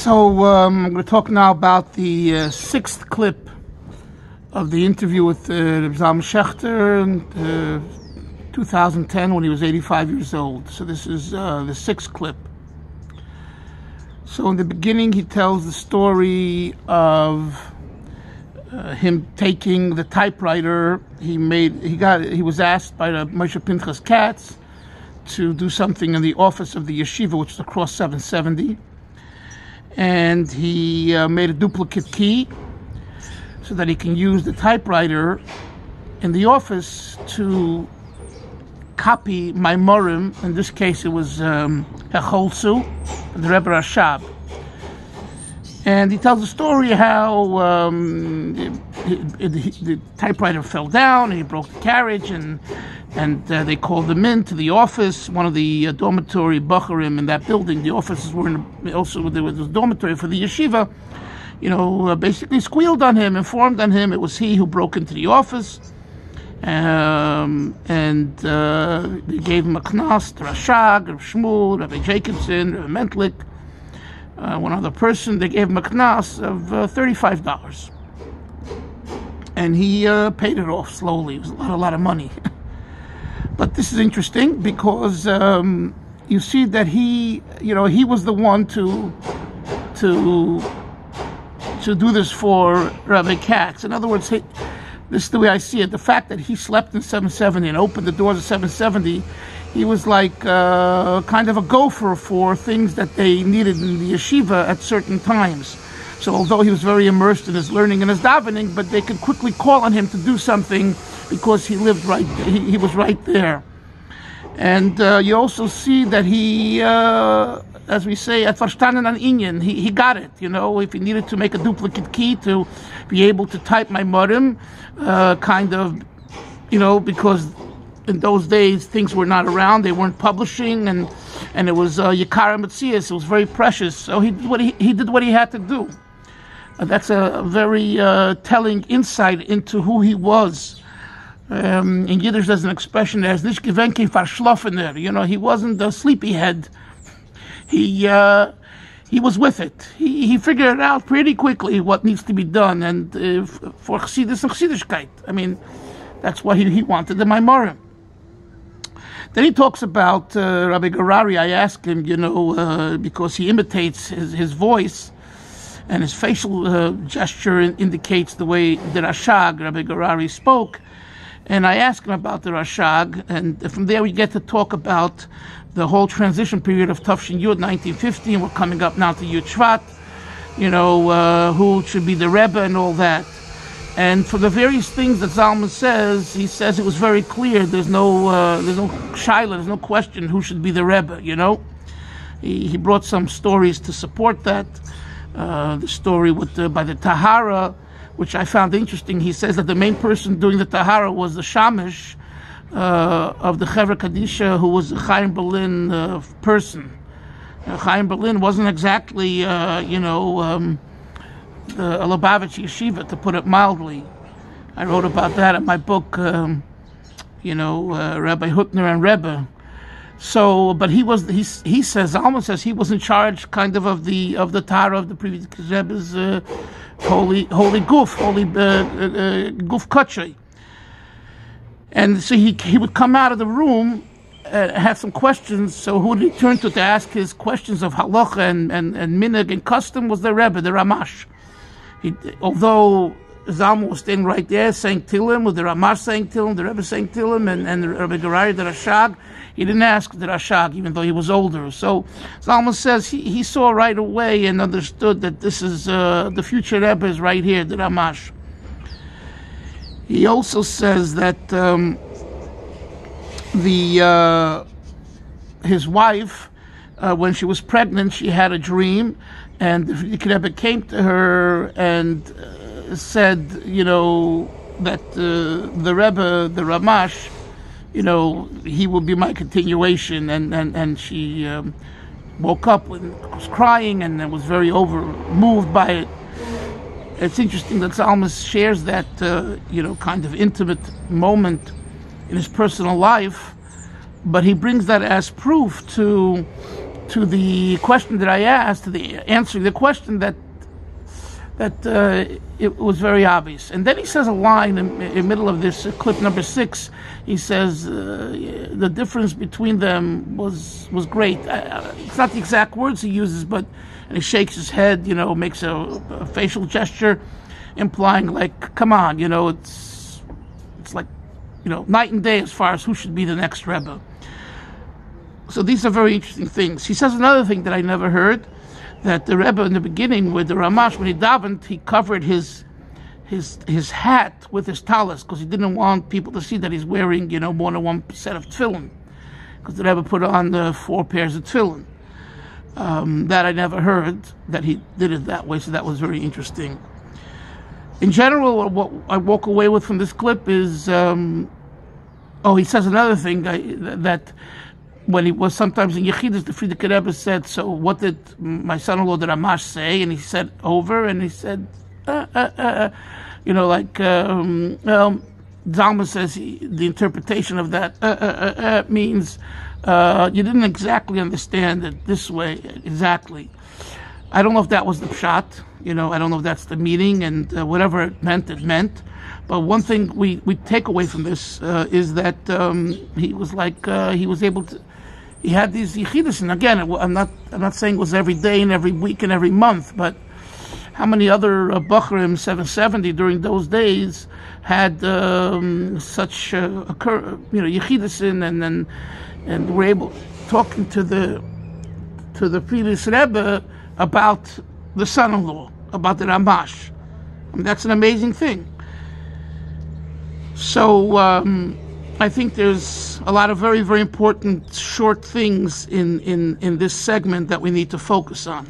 So um, I'm going to talk now about the uh, sixth clip of the interview with uh, Zalman Schachter in uh, 2010 when he was 85 years old. So this is uh, the sixth clip. So in the beginning, he tells the story of uh, him taking the typewriter. He made he got he was asked by the Moshe Pinchas Katz to do something in the office of the yeshiva, which is across 770 and he uh, made a duplicate key so that he can use the typewriter in the office to copy maamorim. In this case, it was um, Hecholzu, the Rebbe Rashab. And he tells the story how um, it, the typewriter fell down and he broke the carriage and and uh, they called him in to the office, one of the uh, dormitory bacharim in that building. The offices were in, also there was a dormitory for the yeshiva. You know, uh, basically squealed on him, informed on him it was he who broke into the office, um, and uh, they gave him a knas, Rashag, Rav Shmuel, Rabbi Jacobson, Rabbi Mentlik, uh, one other person. They gave him a knas of uh, thirty-five dollars, and he paid it off slowly. It was a lot, a lot of money. But this is interesting because um, you see that he, you know, he was the one to to to do this for Rabbi Katz. In other words, he, this is the way I see it. The fact that he slept in 770 and opened the doors of 770, he was like uh, kind of a gopher for things that they needed in the yeshiva at certain times. So although he was very immersed in his learning and his davening, but they could quickly call on him to do something because he lived right, he, he was right there. And uh, you also see that he, uh, as we say, at verstanden an Inyan, he, he got it. You know, if he needed to make a duplicate key to be able to type my modem, uh, kind of, you know, because in those days things were not around, they weren't publishing, and and it was uh, Yakara Matzias, it was very precious. So he did what he, he did what he had to do. Uh, that's a very uh, telling insight into who he was um, in Yiddish, there's an expression there's nicht gewenke. You know, he wasn't a sleepyhead. He uh, he was with it. He, he figured out pretty quickly what needs to be done, and uh, for Chassidus and Chassidushkeit. I mean, that's what he, he wanted the Maimorim. Then he talks about uh, Rabbi Gourary. I asked him, you know, uh, because he imitates his, his voice and his facial uh, gesture indicates the way the Rashag, Rabbi Gourary, spoke. And I asked him about the Rashag, and from there we get to talk about the whole transition period of Tufshin Yud 1950, and we're coming up now to Yud Shvat, you know, uh, who should be the Rebbe and all that. And for the various things that Zalman says, he says it was very clear. There's no, uh, there's no shaila, there's no question who should be the Rebbe. You know, he, he brought some stories to support that. Uh, the story with the, by the Tahara, which I found interesting. He says that the main person doing the tahara was the shamish uh, of the Chevra Kadisha, who was a Chaim Berlin uh, person. Uh, Chaim Berlin wasn't exactly, uh, you know, um, the Lubavitch yeshiva, to put it mildly. I wrote about that in my book, um, you know, uh, Rabbi Hutner and Rebbe. So, but he was he he says almost says he was in charge, kind of of the of the Tahara of the previous Rebbe's uh, holy holy goof, holy uh, uh, goof kachay. And so he he would come out of the room, uh, have some questions. So who did he turn to to ask his questions of halacha and and, and minhag and custom was the Rebbe, the Ramash. He, although Zalman was standing right there saying Tilim, with the Ramash saying Tilim, the Rebbe saying Tilim, and, and the Rebbe Gourary, the Rashag. He didn't ask the Rashag, even though he was older. So Zalman says he, he saw right away and understood that this is uh, the future Rebbe is right here, the Ramash. He also says that um, the uh, his wife, uh, when she was pregnant, she had a dream, and the Rebbe came to her and uh, said, you know, that uh, the Rebbe, the Ramash, you know, he will be my continuation. And, and, and she um, woke up and was crying and was very over moved by it. It's interesting that Zalman shares that, uh, you know, kind of intimate moment in his personal life, but he brings that as proof to to the question that I asked, to the answering the question that that uh, it was very obvious. And then he says a line in, the middle of this uh, clip number six. He says uh, the difference between them was was great. It's not the exact words he uses, but and he shakes his head, you know, makes a, a facial gesture, implying like, "Come on, you know, it's it's like, you know, night and day as far as who should be the next rebbe." So these are very interesting things. He says another thing that I never heard that the Rebbe in the beginning with the Ramash when he davened he covered his his his hat with his talus because he didn't want people to see that he's wearing you know more than one set of tefillin because the Rebbe put on the four pairs of tefillin. Um, that I never heard that he did it that way, so that was very interesting. In general, what I walk away with from this clip is, um, oh, he says another thing I, that when he was sometimes in Yechidus, the Frierdiker Rebbe said, so what did my son-in-law, the Ramash, say? And he said, over, and he said, uh, uh, uh, uh you know, like, um, um, Zalman says he, the interpretation of that uh, uh, means you didn't exactly understand it this way, exactly. I don't know if that was the shot, you know, I don't know if that's the meaning, and whatever it meant, it meant. But one thing we, we take away from this uh, is that um, he was like uh, he was able to he had these yichidus, and again, I'm not I'm not saying it was every day and every week and every month, but how many other uh, Bachrim 770 during those days had um, such uh, occur, you know yichidus in and then and were able talking to the to the previous Rebbe about the son-in-law, about the Ramash. I mean, that's an amazing thing. So. Um, I think there's a lot of very, very important short things in, in, in this segment that we need to focus on.